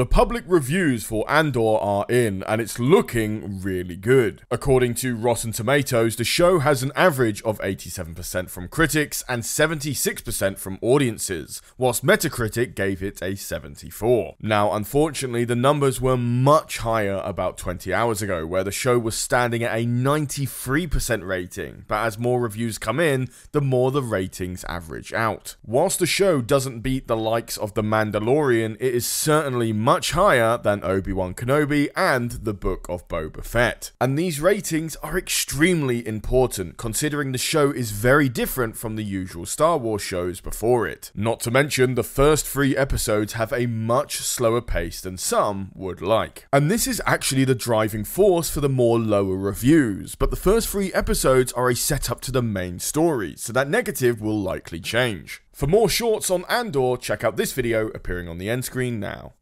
The public reviews for Andor are in, and it's looking really good. According to Rotten Tomatoes, the show has an average of 87% from critics and 76% from audiences, whilst Metacritic gave it a 74. Now, unfortunately, the numbers were much higher about 20 hours ago, where the show was standing at a 93% rating, but as more reviews come in, the more the ratings average out. Whilst the show doesn't beat the likes of The Mandalorian, it is certainly much higher than Obi-Wan Kenobi and the Book of Boba Fett. And these ratings are extremely important, considering the show is very different from the usual Star Wars shows before it. Not to mention, the first three episodes have a much slower pace than some would like. And this is actually the driving force for the more lower reviews, but the first three episodes are a setup to the main story, so that negative will likely change. For more shorts on Andor, check out this video appearing on the end screen now.